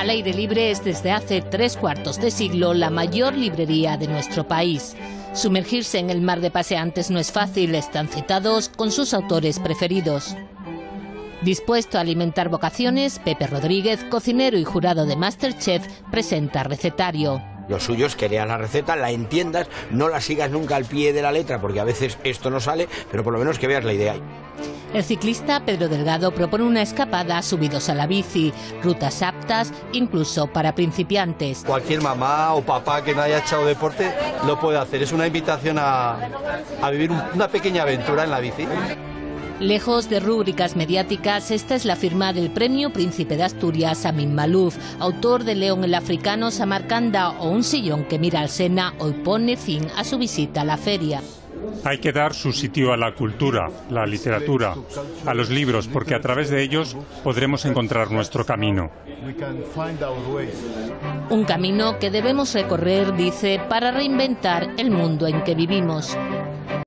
Al aire libre es desde hace tres cuartos de siglo la mayor librería de nuestro país. Sumergirse en el mar de paseantes no es fácil, están citados con sus autores preferidos. Dispuesto a alimentar vocaciones, Pepe Rodríguez, cocinero y jurado de Masterchef, presenta recetario. Lo suyo es que leas la receta, la entiendas, no la sigas nunca al pie de la letra, porque a veces esto no sale, pero por lo menos que veas la idea. El ciclista Pedro Delgado propone una escapada subidos a la bici, rutas aptas incluso para principiantes. Cualquier mamá o papá que no haya echado deporte lo puede hacer. Es una invitación a, a vivir una pequeña aventura en la bici. Lejos de rúbricas mediáticas, esta es la firma del Premio Príncipe de Asturias Amin Malouf, autor de León el Africano, Samarcanda o Un sillón que mira al Sena, hoy pone fin a su visita a la feria. Hay que dar su sitio a la cultura, la literatura, a los libros, porque a través de ellos podremos encontrar nuestro camino. Un camino que debemos recorrer, dice, para reinventar el mundo en que vivimos.